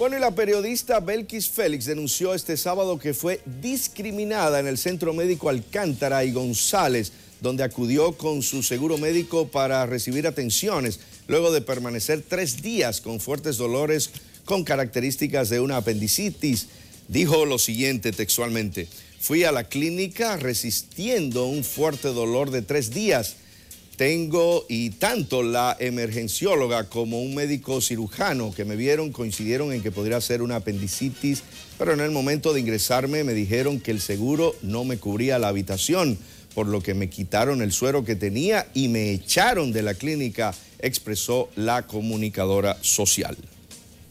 Bueno, y la periodista Belkis Félix denunció este sábado que fue discriminada en el Centro Médico Alcántara y González, donde acudió con su seguro médico para recibir atenciones, luego de permanecer tres días con fuertes dolores con características de una apendicitis. Dijo lo siguiente textualmente, fui a la clínica resistiendo un fuerte dolor de tres días tengo y tanto la emergencióloga como un médico cirujano que me vieron coincidieron en que podría ser una apendicitis, pero en el momento de ingresarme me dijeron que el seguro no me cubría la habitación, por lo que me quitaron el suero que tenía y me echaron de la clínica, expresó la comunicadora social.